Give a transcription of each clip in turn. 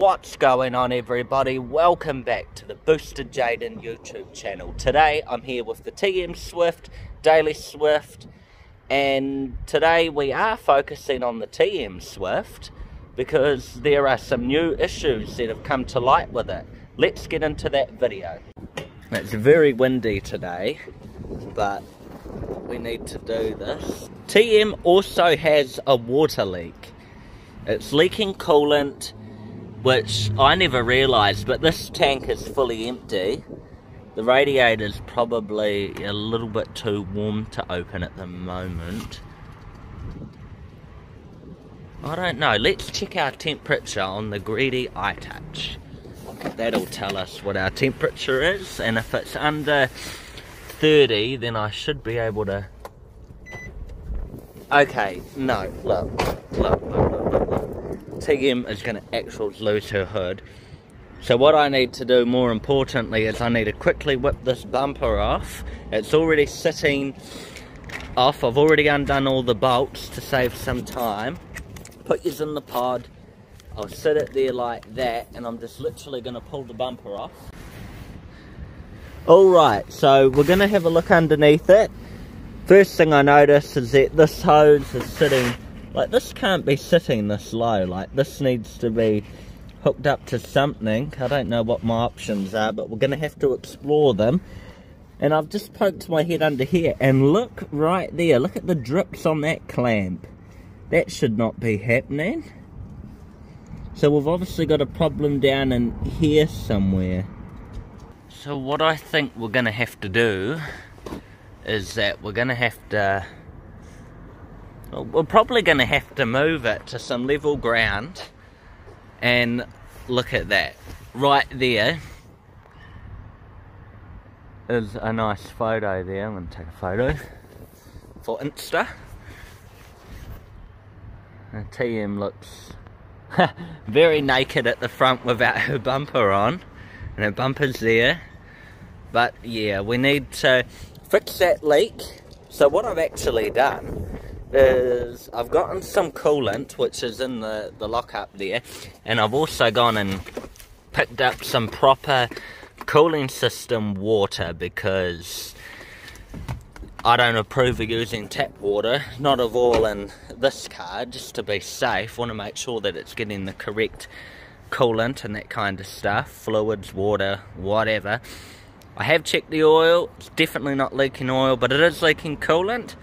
What's going on everybody? Welcome back to the Boosted Jayden YouTube channel. Today I'm here with the TM Swift, Daily Swift, and today we are focusing on the TM Swift because there are some new issues that have come to light with it. Let's get into that video. It's very windy today, but we need to do this. TM also has a water leak. It's leaking coolant which I never realised, but this tank is fully empty. The radiator's probably a little bit too warm to open at the moment. I don't know, let's check our temperature on the Greddy iTouch. That'll tell us what our temperature is, and if it's under 30, then I should be able to... Okay, no, look, look, look. TM is going to actually lose her hood. So what I need to do more importantly is I need to quickly whip this bumper off. It's already sitting off. I've already undone all the bolts to save some time. Put yours in the pod. I'll sit it there like that and I'm just literally going to pull the bumper off. Alright, so we're going to have a look underneath it. First thing I notice is that this hose is sitting like this can't be sitting this low. Like this needs to be hooked up to something. I don't know what my options are, but we're going to have to explore them. And I've just poked my head under here and look right there. Look at the drips on that clamp. That should not be happening. So we've obviously got a problem down in here somewhere. So what I think we're going to have to do is that we're going to have to we're probably going to have to move it to some level ground and look at that. Right there is a nice photo there. I'm going to take a photo for Insta. TM looks very naked at the front without her bumper on. And her bumper's there. But yeah we need to fix that leak. So what I've actually done is I've gotten some coolant which is in the, the lockup there and I've also gone and picked up some proper cooling system water because I don't approve of using tap water, not of all in this car, just to be safe, want to make sure that it's getting the correct coolant and that kind of stuff, fluids, water, whatever. I have checked the oil, it's definitely not leaking oil, but it is leaking coolant.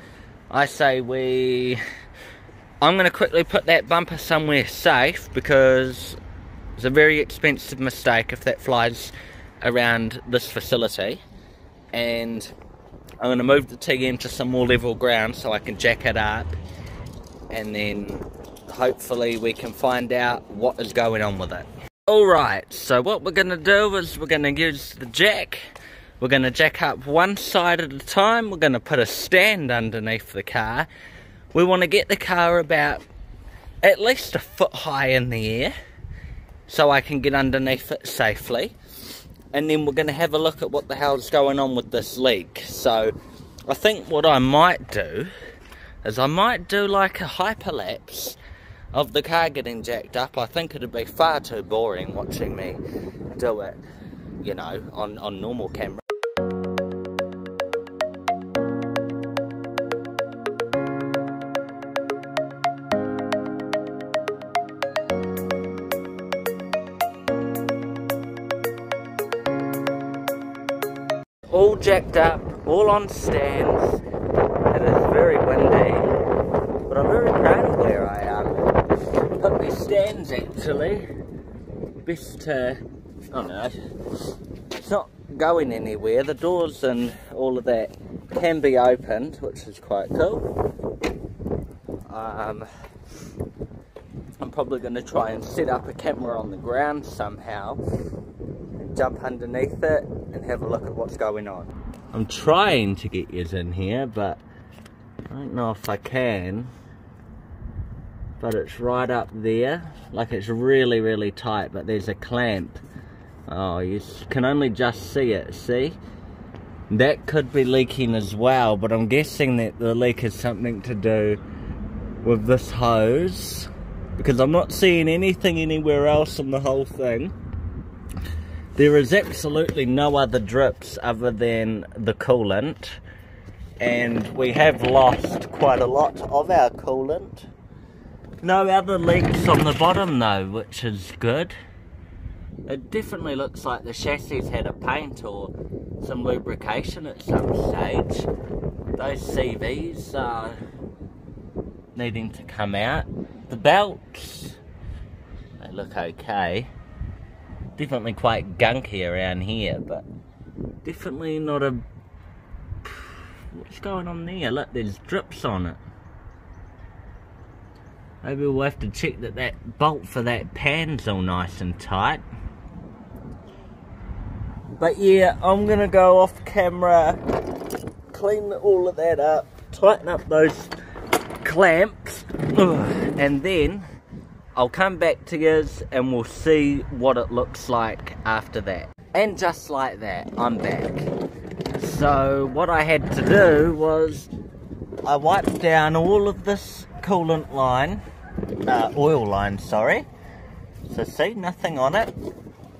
I say we... I'm going to quickly put that bumper somewhere safe because it's a very expensive mistake if that flies around this facility. And I'm going to move the TM to some more level ground so I can jack it up. And then hopefully we can find out what is going on with it. Alright, so what we're going to do is we're going to use the jack we're going to jack up one side at a time. We're going to put a stand underneath the car. We want to get the car about at least a foot high in the air so I can get underneath it safely. And then we're going to have a look at what the hell's going on with this leak. So I think what I might do is I might do like a hyperlapse of the car getting jacked up. I think it'd be far too boring watching me do it, you know, on, on normal camera. All jacked up, all on stands. It is very windy, but I'm very proud of where I am. Put these stands actually. Best to, oh no, it's not going anywhere. The doors and all of that can be opened, which is quite cool. Um, I'm probably going to try and set up a camera on the ground somehow and jump underneath it have a look at what's going on. I'm trying to get you in here, but I don't know if I can. But it's right up there. Like it's really, really tight, but there's a clamp. Oh, you can only just see it, see? That could be leaking as well, but I'm guessing that the leak has something to do with this hose because I'm not seeing anything anywhere else in the whole thing. There is absolutely no other drips other than the coolant and we have lost quite a lot of our coolant. No other leaks on the bottom though, which is good. It definitely looks like the chassis had a paint or some lubrication at some stage. Those CVs are needing to come out. The belts, they look okay. Definitely quite gunky around here, but definitely not a What's going on there? Look, there's drips on it. Maybe we'll have to check that that bolt for that pan's all nice and tight. But yeah, I'm going to go off camera, clean all of that up, tighten up those clamps, and then I'll come back to you and we'll see what it looks like after that. And just like that, I'm back. So what I had to do was I wiped down all of this coolant line, uh, oil line, sorry. So see, nothing on it.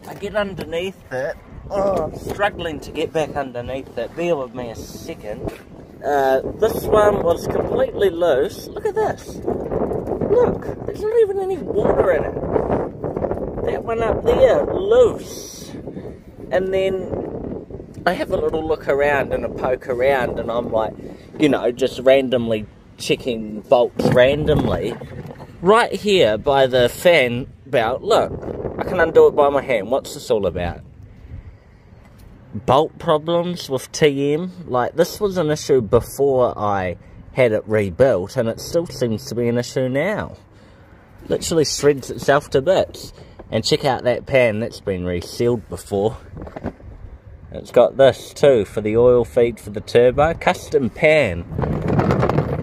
I get underneath it. Oh, I'm struggling to get back underneath it. Bear with me a second. Uh, this one was completely loose. Look at this. Look, there's not even any water in it. That one up there, loose. And then I have a little look around and a poke around, and I'm like, you know, just randomly checking bolts randomly. Right here by the fan belt, look, I can undo it by my hand. What's this all about? Bolt problems with TM? Like, this was an issue before I had it rebuilt, and it still seems to be an issue now. Literally shreds itself to bits. And check out that pan, that's been resealed before. It's got this too for the oil feed for the turbo. Custom pan,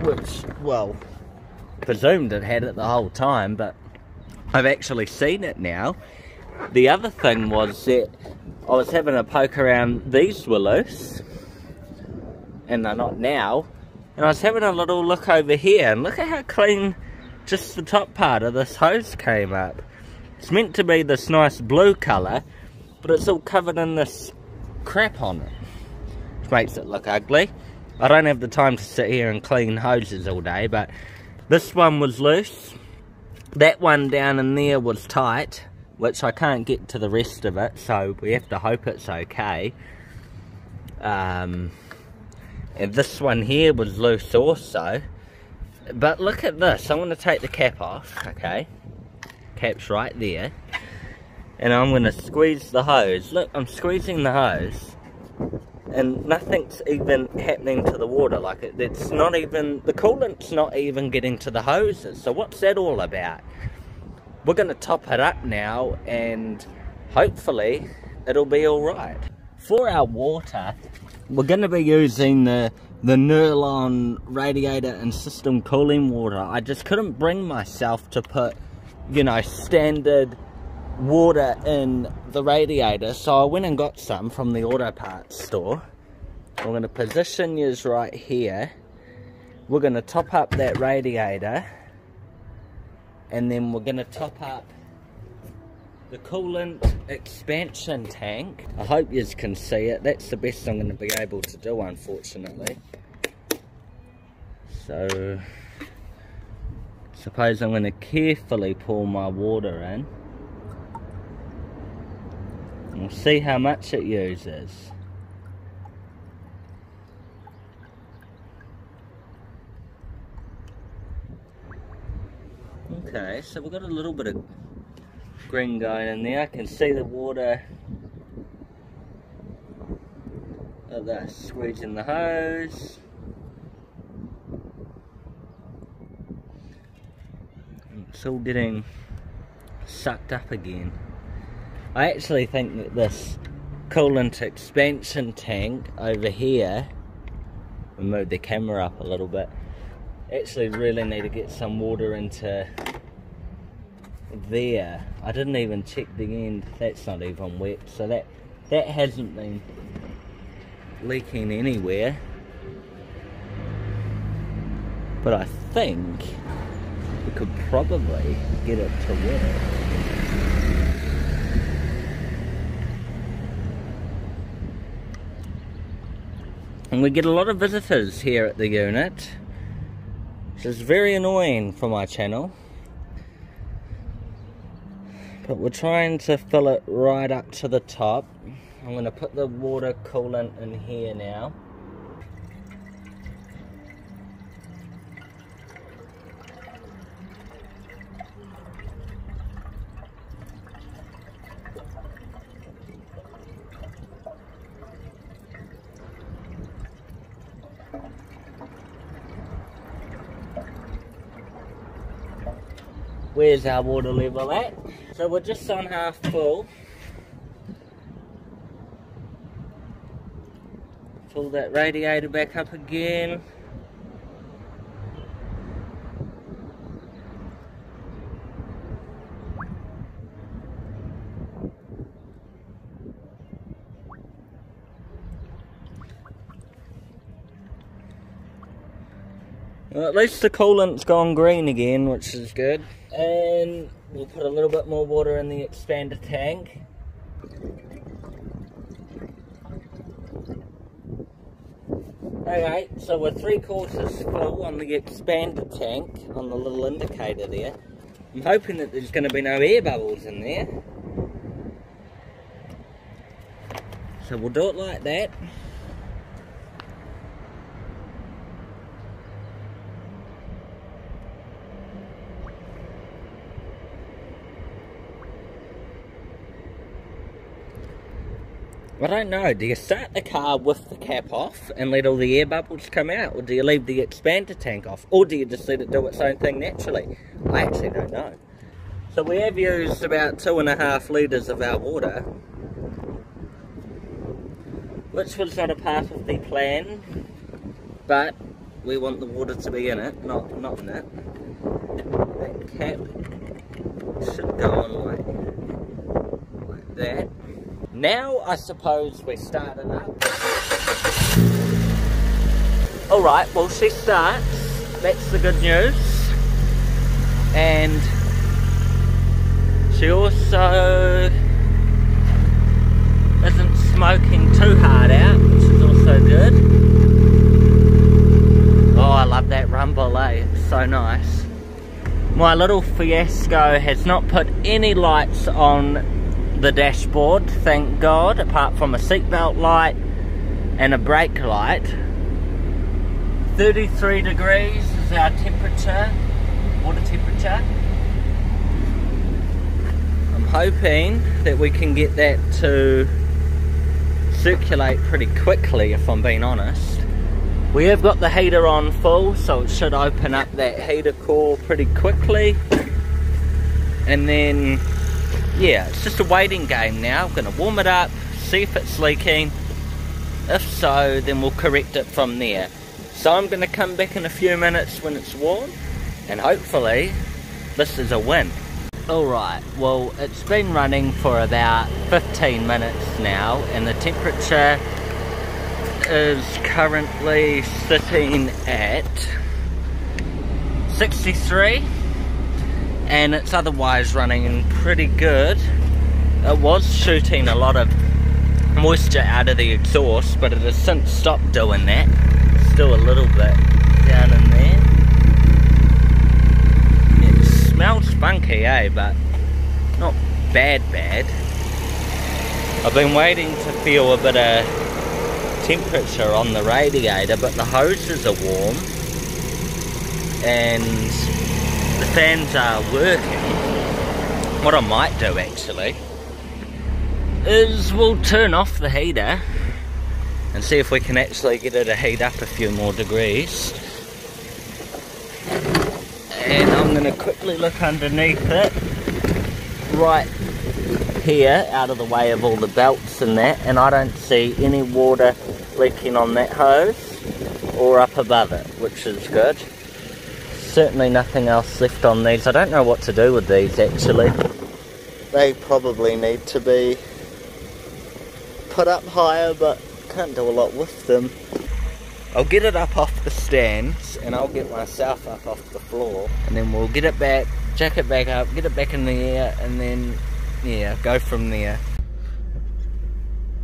which, well, presumed it had it the whole time, but I've actually seen it now. The other thing was that I was having a poke around, these were loose, and they're not now. And I was having a little look over here, and look at how clean just the top part of this hose came up. It's meant to be this nice blue colour, but it's all covered in this crap on it, which makes it look ugly. I don't have the time to sit here and clean hoses all day, but this one was loose. That one down in there was tight, which I can't get to the rest of it, so we have to hope it's okay. Um, and this one here was loose also. But look at this, I'm going to take the cap off, okay? Cap's right there and I'm going to squeeze the hose. Look, I'm squeezing the hose and nothing's even happening to the water. Like, it, it's not even, the coolant's not even getting to the hoses. So what's that all about? We're going to top it up now and hopefully it'll be alright. For our water, we're going to be using the the Nulon radiator and system cooling water. I just couldn't bring myself to put, you know, standard water in the radiator so I went and got some from the auto parts store We're going to position yours right here we're going to top up that radiator and then we're going to top up the coolant expansion tank. I hope you can see it. That's the best I'm going to be able to do unfortunately. So suppose I'm going to carefully pour my water in. We'll see how much it uses. Okay, so we've got a little bit of green going in there. I can see the water of that squeezing the hose. It's all getting sucked up again. I actually think that this coolant expansion tank over here, we move the camera up a little bit, actually really need to get some water into there. I didn't even check the end, that's not even wet, so that, that hasn't been leaking anywhere. But I think we could probably get it to work. And we get a lot of visitors here at the unit, which is very annoying for my channel. But we're trying to fill it right up to the top. I'm going to put the water coolant in here now. Where's our water level at? So we're just on half full. Pull that radiator back up again. At least the coolant's gone green again, which is good. And we'll put a little bit more water in the expander tank. Okay, so we're three quarters full on the expander tank, on the little indicator there. I'm hoping that there's going to be no air bubbles in there. So we'll do it like that. Don't know. Do you start the car with the cap off and let all the air bubbles come out? Or do you leave the expander tank off? Or do you just let it do its own thing naturally? I actually don't know. So we have used about two and a half litres of our water. Which was not a part of the plan. But we want the water to be in it, not, not in it. That cap should go on like, like that. Now, I suppose we're starting up. Alright, well she starts. That's the good news. And she also isn't smoking too hard out, which is also good. Oh, I love that rumble, eh? It's so nice. My little Fiasco has not put any lights on the dashboard, thank God, apart from a seatbelt light and a brake light. 33 degrees is our temperature, water temperature. I'm hoping that we can get that to circulate pretty quickly if I'm being honest. We have got the heater on full so it should open up that heater core pretty quickly. And then yeah, it's just a waiting game now. I'm going to warm it up, see if it's leaking. If so, then we'll correct it from there. So I'm going to come back in a few minutes when it's warm, and hopefully this is a win. Alright, well it's been running for about 15 minutes now, and the temperature is currently sitting at 63 and it's otherwise running pretty good. It was shooting a lot of moisture out of the exhaust, but it has since stopped doing that. Still a little bit down in there. It smells funky, eh, but not bad bad. I've been waiting to feel a bit of temperature on the radiator, but the hoses are warm. And the fans are working, what I might do actually is we'll turn off the heater and see if we can actually get it to heat up a few more degrees. And I'm going to quickly look underneath it, right here, out of the way of all the belts and that, and I don't see any water leaking on that hose or up above it, which is good certainly nothing else left on these. I don't know what to do with these actually. They probably need to be put up higher, but can't do a lot with them. I'll get it up off the stands and I'll get myself up off the floor and then we'll get it back, jack it back up, get it back in the air and then, yeah, go from there.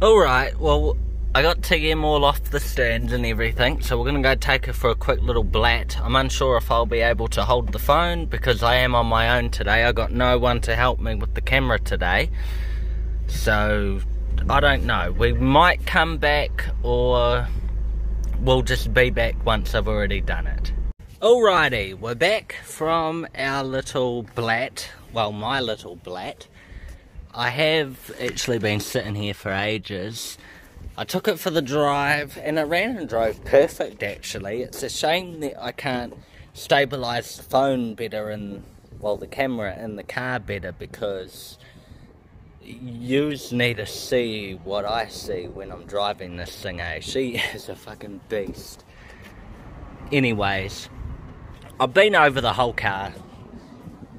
Alright, well, I got TM all off the stands and everything, so we're gonna go take her for a quick little blat. I'm unsure if I'll be able to hold the phone because I am on my own today. I got no one to help me with the camera today. So, I don't know. We might come back or we'll just be back once I've already done it. Alrighty, we're back from our little blat. Well, my little blat. I have actually been sitting here for ages I took it for the drive and it ran and drove perfect actually. It's a shame that I can't stabilize the phone better and well the camera in the car better because you need to see what I see when I'm driving this thing, eh? She is a fucking beast. Anyways, I've been over the whole car.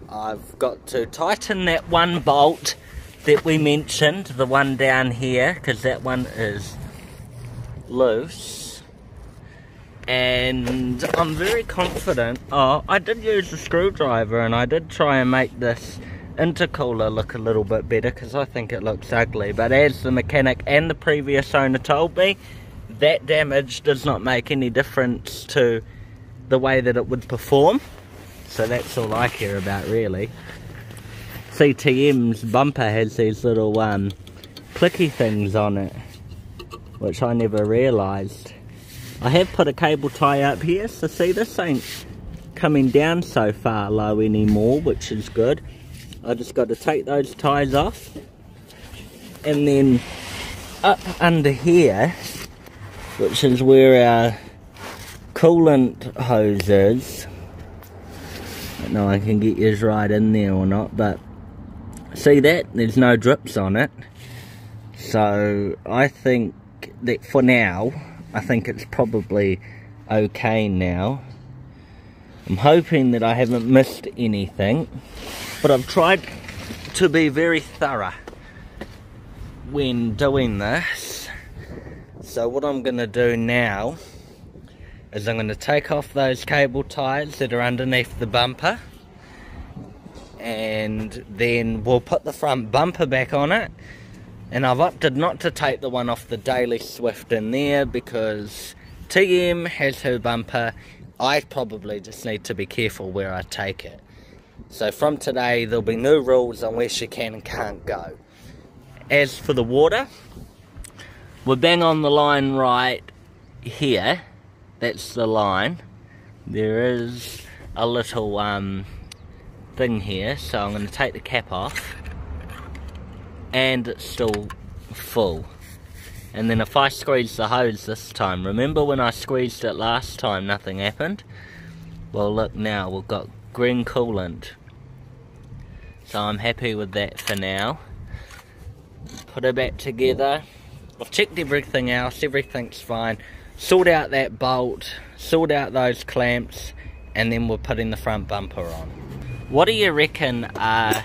I've got to tighten that one bolt that we mentioned, the one down here, because that one is loose. And I'm very confident. Oh, I did use a screwdriver and I did try and make this intercooler look a little bit better because I think it looks ugly. But as the mechanic and the previous owner told me, that damage does not make any difference to the way that it would perform. So that's all I care about really. CTM's bumper has these little um, clicky things on it, which I never realised. I have put a cable tie up here, so see this ain't coming down so far low anymore, which is good. I just got to take those ties off. And then up under here, which is where our coolant hose is. I don't know I can get yours right in there or not, but see that? There's no drips on it. So I think that for now I think it's probably okay now. I'm hoping that I haven't missed anything but I've tried to be very thorough when doing this. So what I'm gonna do now is I'm going to take off those cable ties that are underneath the bumper and then we'll put the front bumper back on it. And I've opted not to take the one off the Daily Swift in there because TM has her bumper. I probably just need to be careful where I take it. So from today there'll be new rules on where she can and can't go. As for the water we're bang on the line right here. That's the line. There is a little um, thing here, so I'm going to take the cap off. And it's still full. And then if I squeeze the hose this time, remember when I squeezed it last time, nothing happened? Well look now, we've got green coolant. So I'm happy with that for now. Put it back together. I've checked everything else, everything's fine. Sort out that bolt, sort out those clamps, and then we're putting the front bumper on. What do you reckon a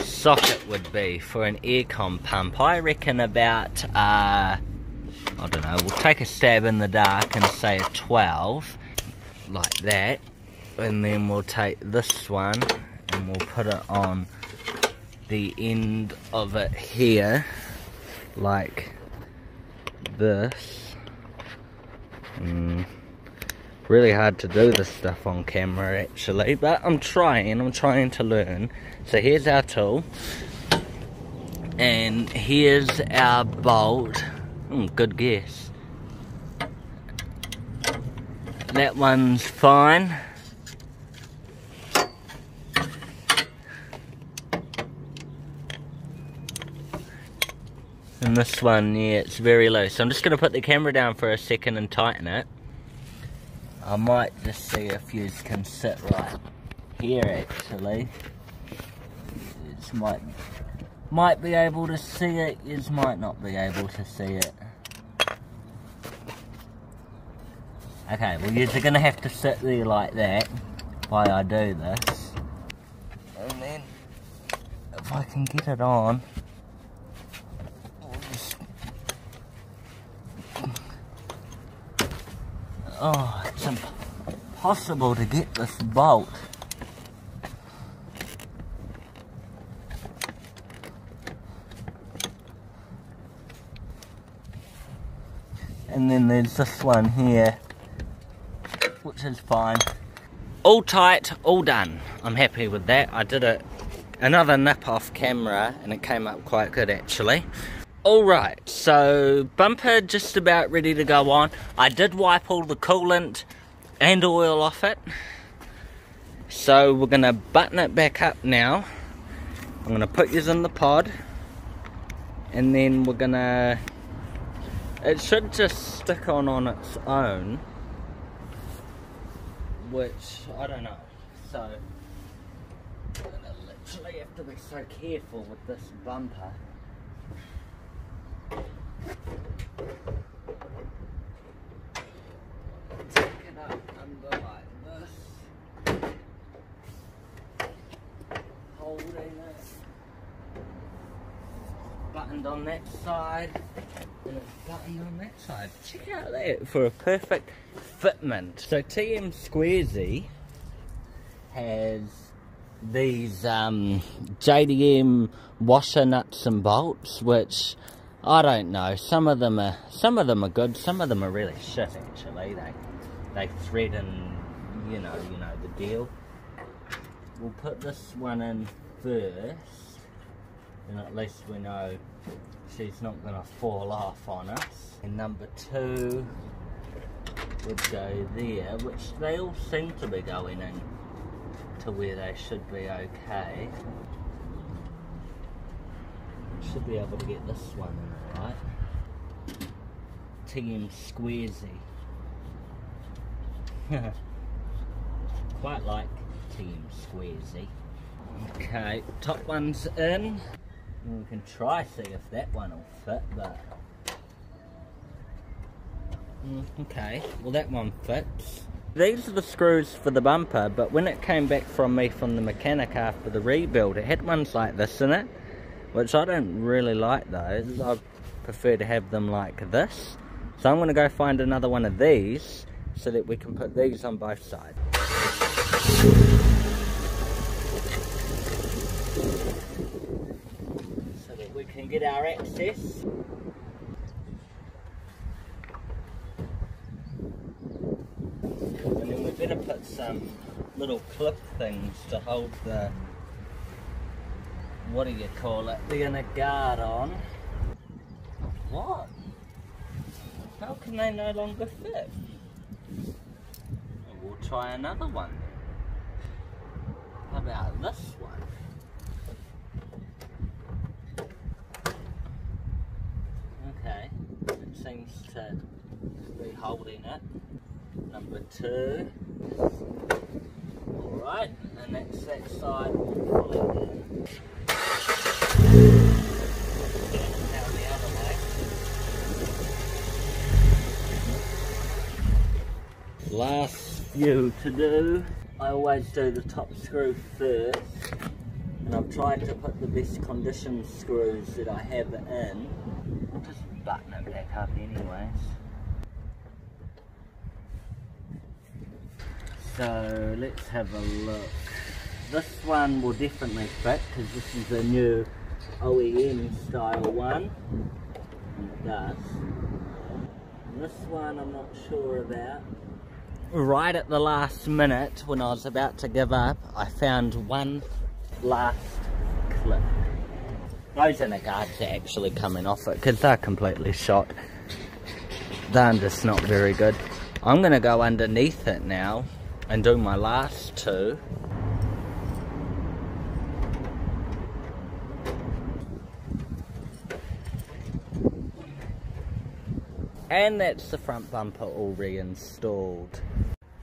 socket would be for an aircon pump? I reckon about, uh, I don't know, we'll take a stab in the dark and say a 12, like that. And then we'll take this one and we'll put it on the end of it here, like this. Mm really hard to do this stuff on camera actually but I'm trying I'm trying to learn. So here's our tool and here's our bolt. Mm, good guess. That one's fine. And this one yeah it's very low. So I'm just gonna put the camera down for a second and tighten it I might just see if you can sit right here actually. It might might be able to see it, you might not be able to see it. Okay, well you're gonna have to sit there like that while I do this. And then if I can get it on Oh, it's impossible to get this bolt. And then there's this one here, which is fine. All tight, all done. I'm happy with that. I did it another nip off camera and it came up quite good actually. Alright, so bumper just about ready to go on. I did wipe all the coolant and oil off it. So we're gonna button it back up now. I'm gonna put yours in the pod and then we're gonna it should just stick on on its own which I don't know so I'm gonna literally have to be so careful with this bumper take it up under like this holding it on that side and it's buttoned on that side. Check out that for a perfect fitment. So TM Squaresy has these um, JDM washer nuts and bolts, which I don't know. Some of them are some of them are good. Some of them are really shit. Actually, they they thread and you know you know the deal. We'll put this one in first, and at least we know she's not going to fall off on us. And number two would go there, which they all seem to be going in to where they should be okay. Should be able to get this one in right. TM. Quite like TM Squaresy. Okay, top one's in. We can try see if that one will fit, but... Mm, okay, well that one fits. These are the screws for the bumper, but when it came back from me from the mechanic after the rebuild, it had ones like this in it, which I don't really like those. I prefer to have them like this. So I'm going to go find another one of these, so that we can put these on both sides. Get our access. And then we better put some little clip things to hold the, what do you call it, the inner guard on. What? How can they no longer fit? We'll try another one. How about this one? To be holding it. Number two. Alright, and that's that side fully way. Last few to do. I always do the top screw first and I've tried to put the best condition screws that I have in. Button it back up anyways. So let's have a look. This one will definitely fit because this is a new OEM style one. It does. And this one I'm not sure about. Right at the last minute when I was about to give up, I found one last clip. Those in the guards are actually coming off it because they're completely shot. They're just not very good. I'm going to go underneath it now and do my last two. And that's the front bumper all reinstalled.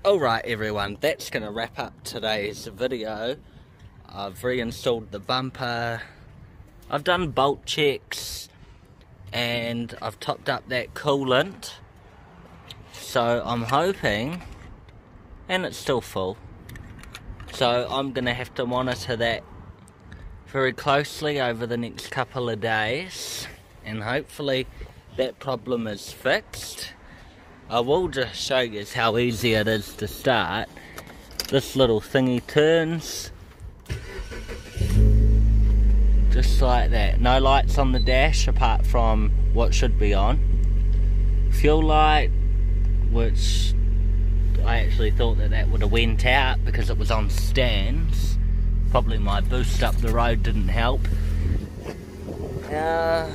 Alright everyone, that's going to wrap up today's video. I've reinstalled the bumper, I've done bolt checks and I've topped up that coolant so I'm hoping and it's still full so I'm gonna have to monitor that very closely over the next couple of days and hopefully that problem is fixed I will just show you how easy it is to start. This little thingy turns. Just like that. No lights on the dash apart from what should be on. Fuel light, which I actually thought that that would have went out because it was on stands. Probably my boost up the road didn't help. Uh,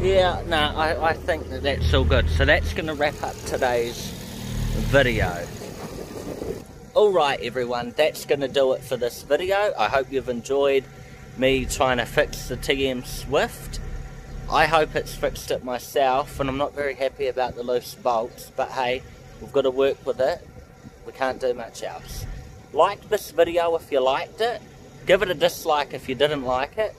yeah, no, I, I think that that's all good. So that's going to wrap up today's video. Alright everyone, that's going to do it for this video. I hope you've enjoyed me trying to fix the TM Swift. I hope it's fixed it myself and I'm not very happy about the loose bolts, but hey, we've got to work with it. We can't do much else. Like this video if you liked it. Give it a dislike if you didn't like it.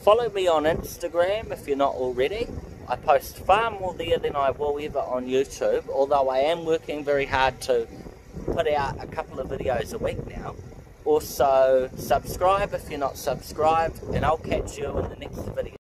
Follow me on Instagram if you're not already. I post far more there than I will ever on YouTube, although I am working very hard to put out a couple of videos a week now. Also, subscribe if you're not subscribed, and I'll catch you in the next video.